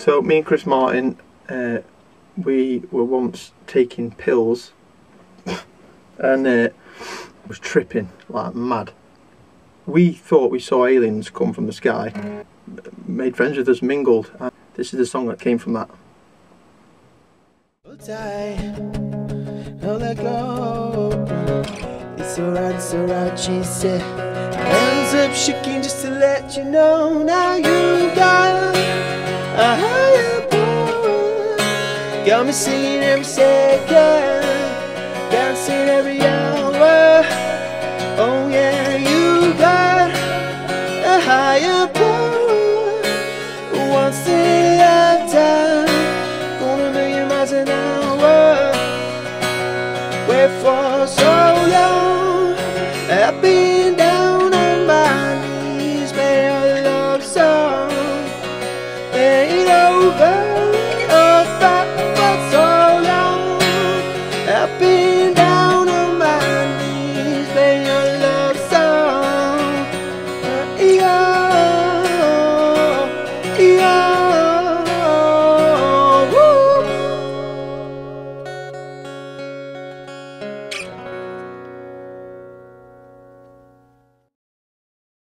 So me and Chris Martin, uh, we were once taking pills, and uh, was tripping like mad. We thought we saw aliens come from the sky, made friends with us, mingled. And this is the song that came from that. It's alright, it's alright, she said. Hands up, shaking just to let you know now you Got me singing every second, dancing every hour. Oh yeah, you got a higher power. Once in a lifetime, going a million miles an hour. Where for so long, I've been down on my knees, playing a love song. Hey, happy.